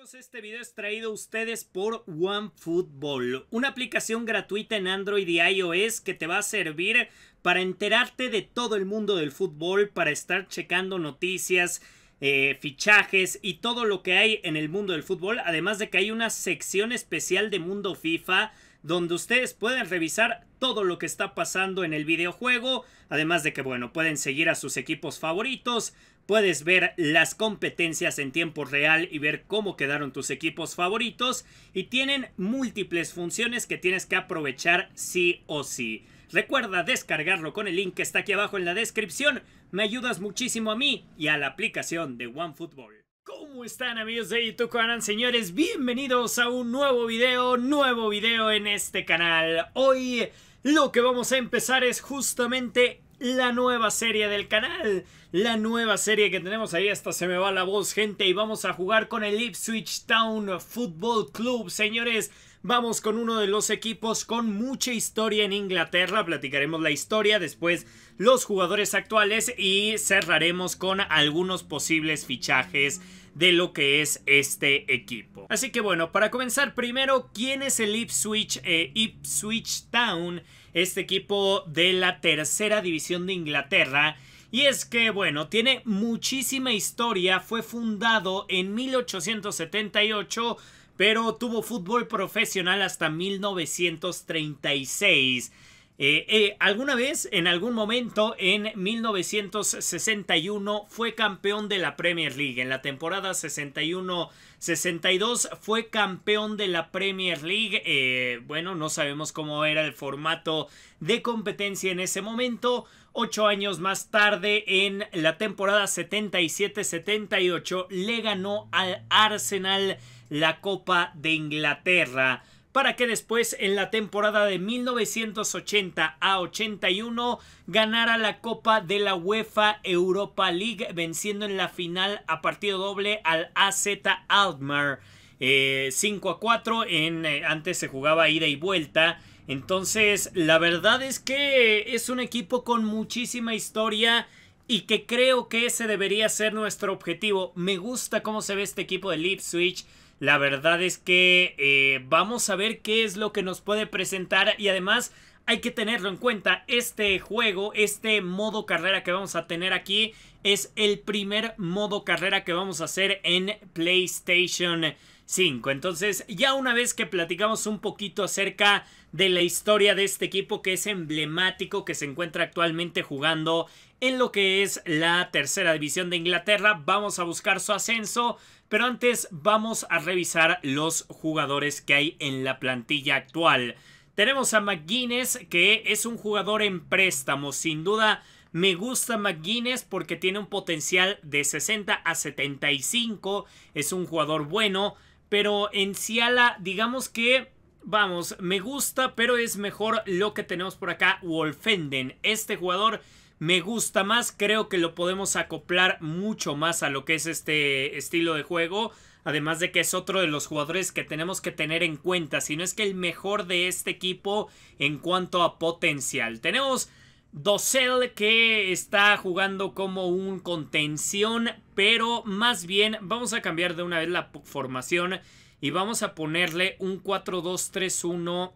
este video es traído a ustedes por OneFootball, una aplicación gratuita en Android y iOS que te va a servir para enterarte de todo el mundo del fútbol, para estar checando noticias, eh, fichajes y todo lo que hay en el mundo del fútbol, además de que hay una sección especial de mundo FIFA donde ustedes pueden revisar todo lo que está pasando en el videojuego, además de que bueno, pueden seguir a sus equipos favoritos, Puedes ver las competencias en tiempo real y ver cómo quedaron tus equipos favoritos y tienen múltiples funciones que tienes que aprovechar sí o sí. Recuerda descargarlo con el link que está aquí abajo en la descripción. Me ayudas muchísimo a mí y a la aplicación de OneFootball. ¿Cómo están amigos de YouTube canal? Señores, bienvenidos a un nuevo video, nuevo video en este canal. Hoy lo que vamos a empezar es justamente la nueva serie del canal. La nueva serie que tenemos ahí, hasta se me va la voz, gente. Y vamos a jugar con el Ipswich Town Football Club, señores. Vamos con uno de los equipos con mucha historia en Inglaterra. Platicaremos la historia, después los jugadores actuales y cerraremos con algunos posibles fichajes de lo que es este equipo. Así que bueno, para comenzar primero, ¿quién es el Ipswich, eh, Ipswich Town? Este equipo de la tercera división de Inglaterra. Y es que, bueno, tiene muchísima historia, fue fundado en 1878, pero tuvo fútbol profesional hasta 1936. Eh, eh, alguna vez, en algún momento, en 1961, fue campeón de la Premier League. En la temporada 61-62 fue campeón de la Premier League. Eh, bueno, no sabemos cómo era el formato de competencia en ese momento. Ocho años más tarde, en la temporada 77-78, le ganó al Arsenal la Copa de Inglaterra para que después en la temporada de 1980 a 81 ganara la Copa de la UEFA Europa League venciendo en la final a partido doble al AZ Alkmaar. 5 eh, a 4 en, eh, antes se jugaba ida y vuelta entonces la verdad es que es un equipo con muchísima historia y que creo que ese debería ser nuestro objetivo me gusta cómo se ve este equipo de Switch la verdad es que eh, vamos a ver qué es lo que nos puede presentar y además hay que tenerlo en cuenta. Este juego, este modo carrera que vamos a tener aquí es el primer modo carrera que vamos a hacer en PlayStation 5. Entonces, ya una vez que platicamos un poquito acerca de la historia de este equipo que es emblemático, que se encuentra actualmente jugando en lo que es la tercera división de Inglaterra, vamos a buscar su ascenso. Pero antes vamos a revisar los jugadores que hay en la plantilla actual. Tenemos a McGuinness, que es un jugador en préstamo. Sin duda, me gusta McGuinness porque tiene un potencial de 60 a 75. Es un jugador bueno. Pero en Ciala, digamos que vamos, me gusta, pero es mejor lo que tenemos por acá, Wolfenden. Este jugador me gusta más, creo que lo podemos acoplar mucho más a lo que es este estilo de juego. Además de que es otro de los jugadores que tenemos que tener en cuenta, si no es que el mejor de este equipo en cuanto a potencial. Tenemos Dosel que está jugando como un contención, pero más bien vamos a cambiar de una vez la formación y vamos a ponerle un 4-2-3-1.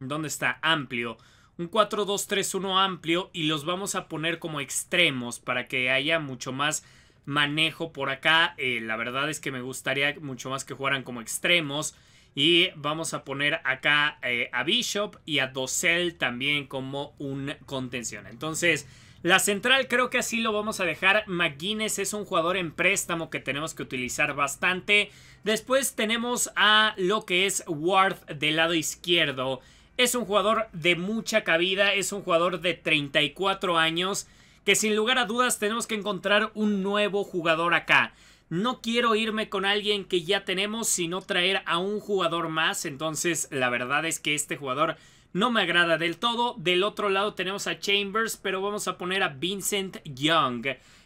¿Dónde está? Amplio un 4-2-3-1 amplio y los vamos a poner como extremos para que haya mucho más manejo por acá. Eh, la verdad es que me gustaría mucho más que jugaran como extremos. Y vamos a poner acá eh, a Bishop y a Dosel también como un contención. Entonces, la central creo que así lo vamos a dejar. McGuinness es un jugador en préstamo que tenemos que utilizar bastante. Después tenemos a lo que es Worth del lado izquierdo. Es un jugador de mucha cabida, es un jugador de 34 años que sin lugar a dudas tenemos que encontrar un nuevo jugador acá. No quiero irme con alguien que ya tenemos, sino traer a un jugador más. Entonces, la verdad es que este jugador no me agrada del todo. Del otro lado tenemos a Chambers, pero vamos a poner a Vincent Young.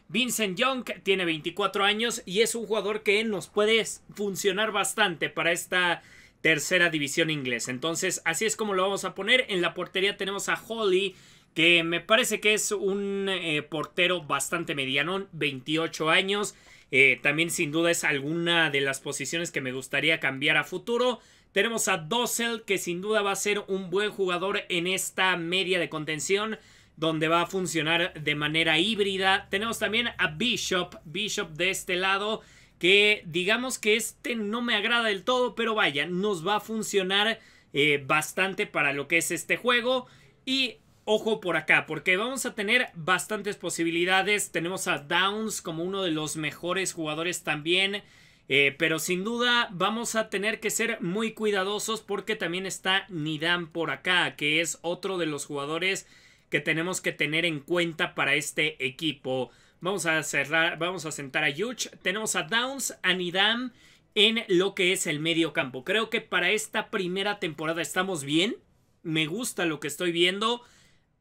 Vincent Young tiene 24 años y es un jugador que nos puede funcionar bastante para esta tercera división inglesa. Entonces, así es como lo vamos a poner. En la portería tenemos a Holly, que me parece que es un eh, portero bastante mediano, 28 años. Eh, también sin duda es alguna de las posiciones que me gustaría cambiar a futuro. Tenemos a Dossel, que sin duda va a ser un buen jugador en esta media de contención, donde va a funcionar de manera híbrida. Tenemos también a Bishop, Bishop de este lado, que digamos que este no me agrada del todo, pero vaya, nos va a funcionar eh, bastante para lo que es este juego. Y ojo por acá, porque vamos a tener bastantes posibilidades. Tenemos a Downs como uno de los mejores jugadores también. Eh, pero sin duda vamos a tener que ser muy cuidadosos porque también está Nidam por acá, que es otro de los jugadores que tenemos que tener en cuenta para este equipo. Vamos a cerrar, vamos a sentar a Yuch. Tenemos a Downs, a Nidam en lo que es el medio campo. Creo que para esta primera temporada estamos bien. Me gusta lo que estoy viendo.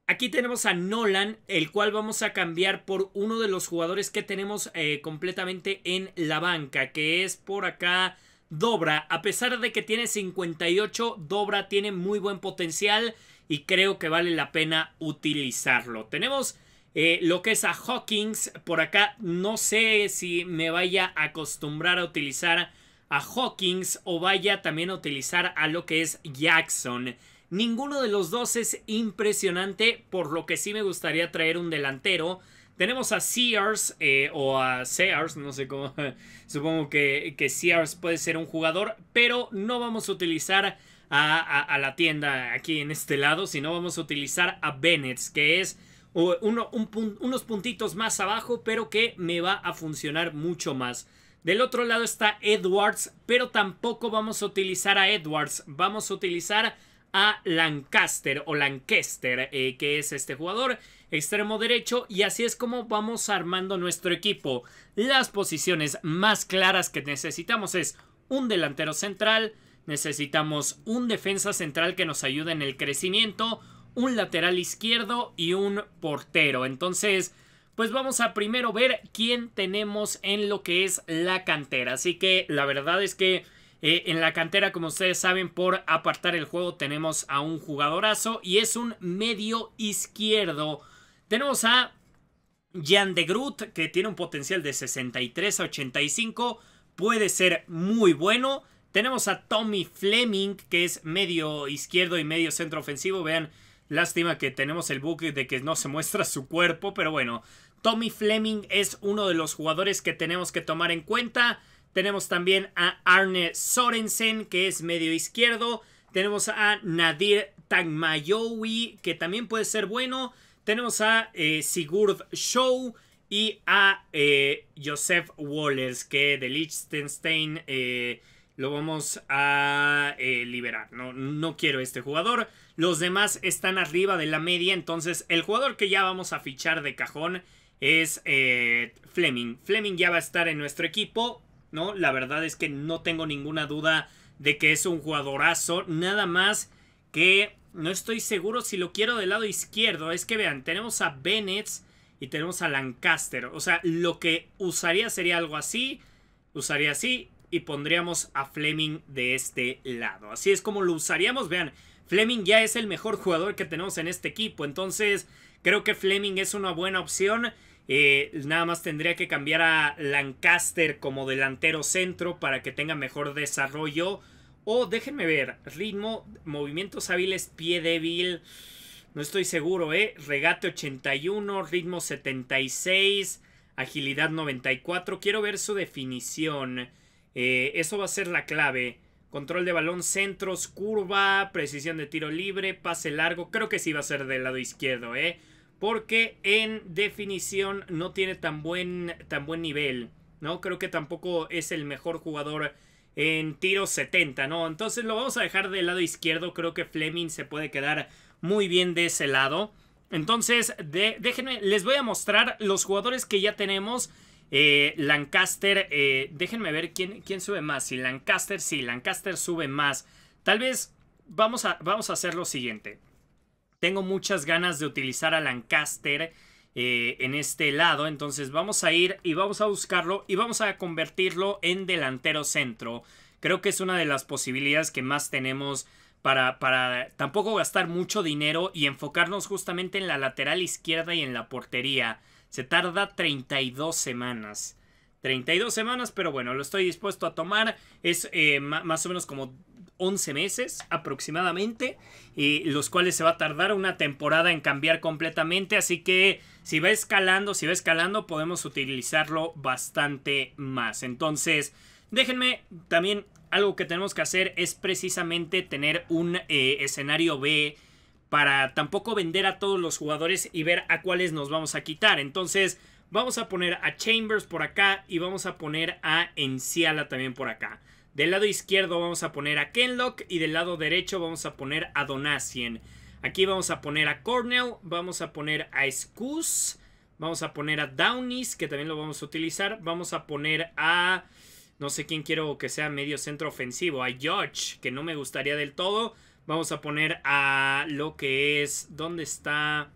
Aquí tenemos a Nolan, el cual vamos a cambiar por uno de los jugadores que tenemos eh, completamente en la banca, que es por acá Dobra. A pesar de que tiene 58, Dobra tiene muy buen potencial y creo que vale la pena utilizarlo. Tenemos eh, lo que es a Hawkins por acá. No sé si me vaya a acostumbrar a utilizar a Hawkins o vaya también a utilizar a lo que es Jackson. Ninguno de los dos es impresionante, por lo que sí me gustaría traer un delantero. Tenemos a Sears eh, o a Sears, no sé cómo. Supongo que, que, Sears puede ser un jugador, pero no vamos a utilizar a, la tienda aquí en este lado, sino vamos a utilizar a Bennett, que es unos puntitos más abajo, pero que me va a funcionar mucho más. Del otro lado está Edwards, pero tampoco vamos a utilizar a Edwards, vamos a utilizar a Lancaster o Lancaster, eh, que es este jugador extremo derecho y así es como vamos armando nuestro equipo. Las posiciones más claras que necesitamos es un delantero central, necesitamos un defensa central que nos ayude en el crecimiento, un lateral izquierdo y un portero. Entonces, pues vamos a primero ver quién tenemos en lo que es la cantera. Así que la verdad es que eh, en la cantera, como ustedes saben, por apartar el juego tenemos a un jugadorazo y es un medio izquierdo. Tenemos a Jan de Groot, que tiene un potencial de 63 a 85. Puede ser muy bueno. Tenemos a Tommy Fleming, que es medio izquierdo y medio centro ofensivo. Vean, lástima que tenemos el bug de que no se muestra su cuerpo, pero bueno. Tommy Fleming es uno de los jugadores que tenemos que tomar en cuenta. Tenemos también a Arne Sorensen, que es medio izquierdo. Tenemos a Nadir Tagmayowi, que también puede ser bueno. Tenemos a eh, Sigurd Show y a eh, Joseph Wallers, que de Liechtenstein eh, lo vamos a liberar. No, no quiero este jugador. Los demás están arriba de la media, entonces el jugador que ya vamos a fichar de cajón es Fleming. Fleming ya va a estar en nuestro equipo. ¿no? La verdad es que no tengo ninguna duda de que es un jugadorazo. Nada más que no estoy seguro si lo quiero del lado izquierdo. Es que vean, tenemos a Bennett y tenemos a Lancaster. O sea, lo que usaría sería algo así. Usaría así y pondríamos a Fleming de este lado. Así es como lo usaríamos. Vean, Fleming ya es el mejor jugador que tenemos en este equipo. Entonces, creo que Fleming es una buena opción. Eh, nada más tendría que cambiar a Lancaster como delantero centro para que tenga mejor desarrollo. O déjenme ver, ritmo, movimientos hábiles, pie débil. No estoy seguro, ¿eh? Regate 81, ritmo 76, agilidad 94. Quiero ver su definición. Eh, eso va a ser la clave. Control de balón, centros, curva, precisión de tiro libre, pase largo. Creo que sí va a ser del lado izquierdo, ¿eh? porque en definición no tiene tan buen, tan buen nivel, ¿no? Creo que tampoco es el mejor jugador en tiro 70, ¿no? Entonces lo vamos a dejar del lado izquierdo, creo que Fleming se puede quedar muy bien de ese lado. Entonces, déjenme, les voy a mostrar los jugadores que ya tenemos. Eh, Lancaster, eh, déjenme ver quién, quién sube más. Si Lancaster, sí, Lancaster sube más. Tal vez vamos a, vamos a hacer lo siguiente. Tengo muchas ganas de utilizar a Lancaster eh, en este lado. Entonces vamos a ir y vamos a buscarlo y vamos a convertirlo en delantero centro. Creo que es una de las posibilidades que más tenemos para, para tampoco gastar mucho dinero y enfocarnos justamente en la lateral izquierda y en la portería. Se tarda 32 semanas. 32 semanas, pero bueno, lo estoy dispuesto a tomar. Es eh, más o menos como 11 meses aproximadamente, y los cuales se va a tardar una temporada en cambiar completamente, así que si va escalando, si va escalando, podemos utilizarlo bastante más. Entonces, déjenme también algo que tenemos que hacer es precisamente tener un eh, escenario B para tampoco vender a todos los jugadores y ver a cuáles nos vamos a quitar. Entonces, vamos a poner a Chambers por acá y vamos a poner a Enciala también por acá. Del lado izquierdo vamos a poner a Kenlock y del lado derecho vamos a poner a Donacien. Aquí vamos a poner a Cornell, vamos a poner a Scus, vamos a poner a Downies, que también lo vamos a utilizar. Vamos a poner a... No sé quién quiero que sea medio centro ofensivo. A Judge, que no me gustaría del todo. Vamos a poner a lo que es... ¿Dónde está?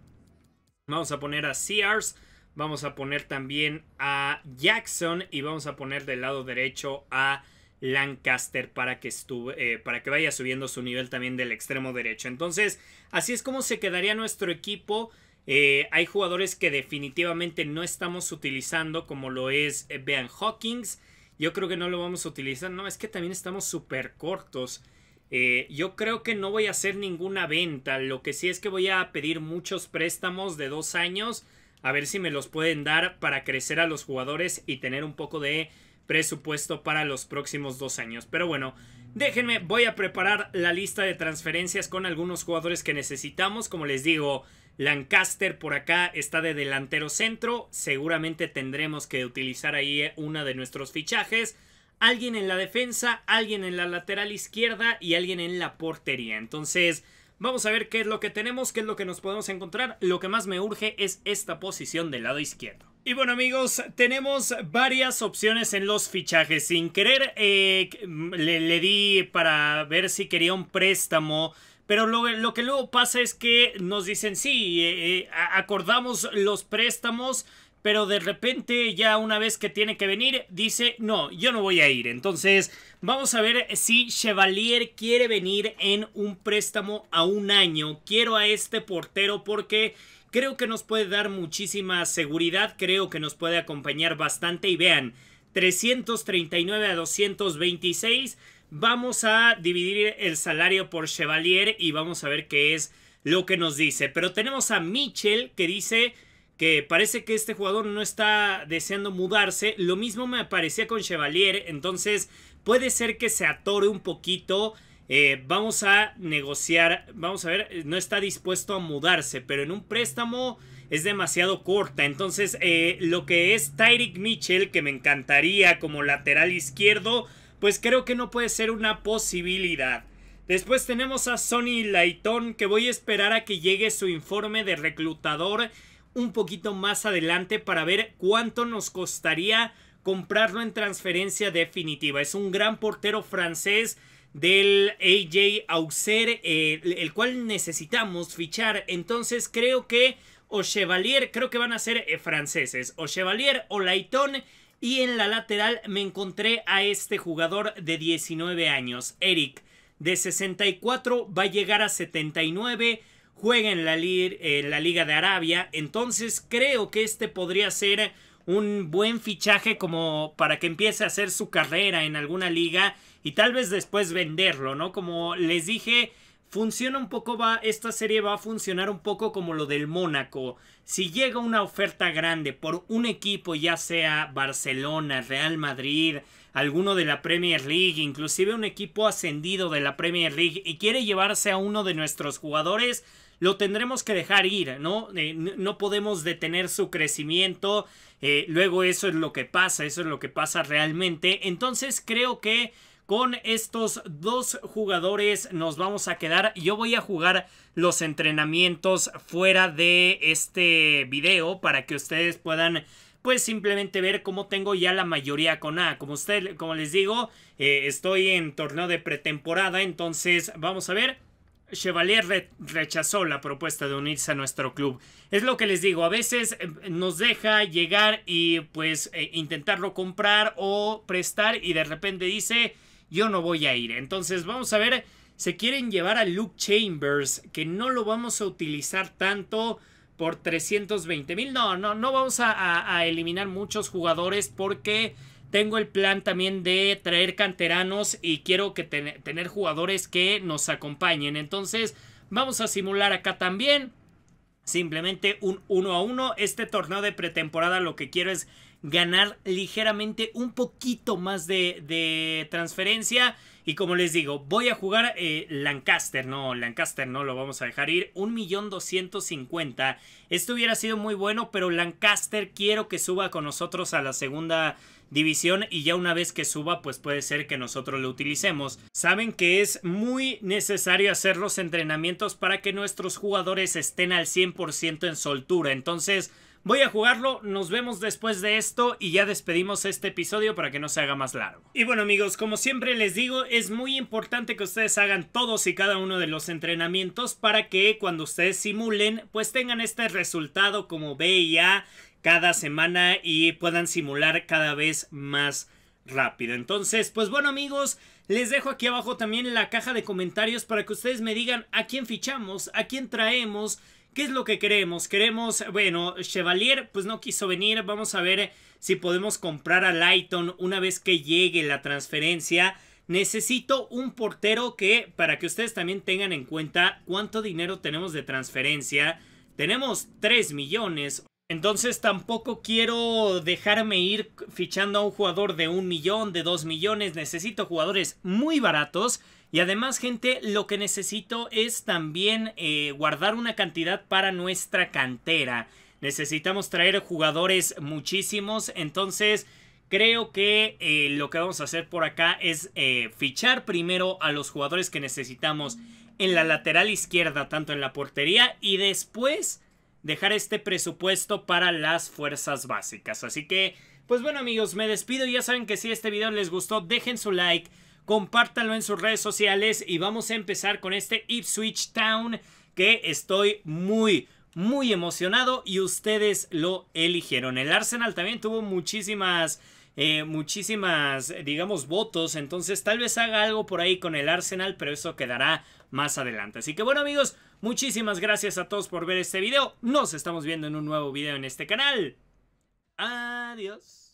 Vamos a poner a Sears. Vamos a poner también a Jackson. Y vamos a poner del lado derecho a Lancaster para que, eh, para que vaya subiendo su nivel también del extremo derecho. Entonces, así es como se quedaría nuestro equipo. Eh, hay jugadores que definitivamente no estamos utilizando, como lo es eh, Bean Hawkins. Yo creo que no lo vamos a utilizar. No, es que también estamos súper cortos. Yo creo que no voy a hacer ninguna venta. Lo que sí es que voy a pedir muchos préstamos de dos años. A ver si me los pueden dar para crecer a los jugadores y tener un poco de presupuesto para los próximos dos años. Pero bueno, déjenme, voy a preparar la lista de transferencias con algunos jugadores que necesitamos. Como les digo, Lancaster por acá está de delantero centro. Seguramente tendremos que utilizar ahí una de nuestros fichajes. Alguien en la defensa, alguien en la lateral izquierda y alguien en la portería. Entonces... Vamos a ver qué es lo que tenemos, qué es lo que nos podemos encontrar. Lo que más me urge es esta posición del lado izquierdo. Y bueno amigos, tenemos varias opciones en los fichajes. Sin querer eh, le, di para ver si quería un préstamo. Pero lo, que luego pasa es que nos dicen, sí, eh, eh, acordamos los préstamos, pero de repente ya una vez que tiene que venir, dice, no, yo no voy a ir. Entonces, vamos a ver si Chevalier quiere venir en un préstamo a un año. Quiero a este portero porque Creo que nos puede dar muchísima seguridad, creo que nos puede acompañar bastante y vean, 339 a 226, vamos a dividir el salario por Chevalier y vamos a ver qué es lo que nos dice. Pero tenemos a Mitchell que dice que parece que este jugador no está deseando mudarse. Lo mismo me parecía con Chevalier, entonces puede ser que se atore un poquito eh, vamos a negociar, vamos a ver, no está dispuesto a mudarse, pero en un préstamo es demasiado corta. Entonces, eh, lo que es Tyreek Mitchell, que me encantaría como lateral izquierdo, pues creo que no puede ser una posibilidad. Después tenemos a Sonny Layton, que voy a esperar a que llegue su informe de reclutador un poquito más adelante para ver cuánto nos costaría comprarlo en transferencia definitiva. Es un gran portero francés del AJ Auxerre, eh, el cual necesitamos fichar. Entonces creo que o Chevalier, creo que van a ser eh, franceses, o Chevalier o Layton. Y en la lateral me encontré a este jugador de 19 años, Eric, de 64, va a llegar a 79, juega en la, en la Liga de Arabia. Entonces creo que este podría ser un buen fichaje como para que empiece a hacer su carrera en alguna liga y tal vez después venderlo, ¿no? Como les dije, funciona un poco, va, esta serie va a funcionar un poco como lo del Mónaco. Si llega una oferta grande por un equipo, ya sea Barcelona, Real Madrid, alguno de la Premier League, inclusive un equipo ascendido de la Premier League y quiere llevarse a uno de nuestros jugadores, lo tendremos que dejar ir, ¿no? Eh, no podemos detener su crecimiento. Eh, luego eso es lo que pasa, eso es lo que pasa realmente. Entonces creo que con estos dos jugadores nos vamos a quedar. Yo voy a jugar los entrenamientos fuera de este video para que ustedes puedan pues simplemente ver cómo tengo ya la mayoría con A. Como, usted, como les digo, eh, estoy en torneo de pretemporada, entonces vamos a ver. Chevalier rechazó la propuesta de unirse a nuestro club. Es lo que les digo, a veces eh, nos deja llegar y pues eh, intentarlo comprar o prestar y de repente dice, yo no voy a ir. Entonces vamos a ver, se quieren llevar a Luke Chambers, que no lo vamos a utilizar tanto por 320 mil. No, no, no vamos a, eliminar muchos jugadores porque tengo el plan también de traer canteranos y quiero que tener jugadores que nos acompañen. Entonces vamos a simular acá también. Simplemente un 1 a 1. Este torneo de pretemporada lo que quiero es ganar ligeramente un poquito más de, de transferencia. Y como les digo, voy a jugar eh, Lancaster. No, Lancaster no lo vamos a dejar ir. 1.250.000. Esto hubiera sido muy bueno, pero Lancaster quiero que suba con nosotros a la segunda división y ya una vez que suba pues puede ser que nosotros lo utilicemos. Saben que es muy necesario hacer los entrenamientos para que nuestros jugadores estén al 100% en soltura. Entonces Voy a jugarlo, nos vemos después de esto y ya despedimos este episodio para que no se haga más largo. Y bueno amigos, como siempre les digo, es muy importante que ustedes hagan todos y cada uno de los entrenamientos para que cuando ustedes simulen, pues tengan este resultado como B y A cada semana y puedan simular cada vez más rápido. Entonces, pues bueno amigos, les dejo aquí abajo también la caja de comentarios para que ustedes me digan a quién fichamos, a quién traemos, ¿Qué es lo que queremos? Queremos, bueno, Chevalier pues no quiso venir, vamos a ver si podemos comprar a Lighton una vez que llegue la transferencia. Necesito un portero que, para que ustedes también tengan en cuenta cuánto dinero tenemos de transferencia, tenemos 3 millones. Entonces tampoco quiero dejarme ir fichando a un jugador de un millón, de 2 millones. Necesito jugadores muy baratos y además, gente, lo que necesito es también eh, guardar una cantidad para nuestra cantera. Necesitamos traer jugadores muchísimos. Entonces, creo que eh, lo que vamos a hacer por acá es eh, fichar primero a los jugadores que necesitamos en la lateral izquierda, tanto en la portería, y después dejar este presupuesto para las fuerzas básicas. Así que, pues bueno amigos, me despido. Ya saben que si este video les gustó, dejen su like compártanlo en sus redes sociales y vamos a empezar con este Ipswich Town que estoy muy, muy emocionado y ustedes lo eligieron. El Arsenal también tuvo muchísimas... Eh, muchísimas, digamos, votos. Entonces tal vez haga algo por ahí con el Arsenal, pero eso quedará más adelante. Así que bueno amigos, muchísimas gracias a todos por ver este video. Nos estamos viendo en un nuevo video en este canal. Adiós.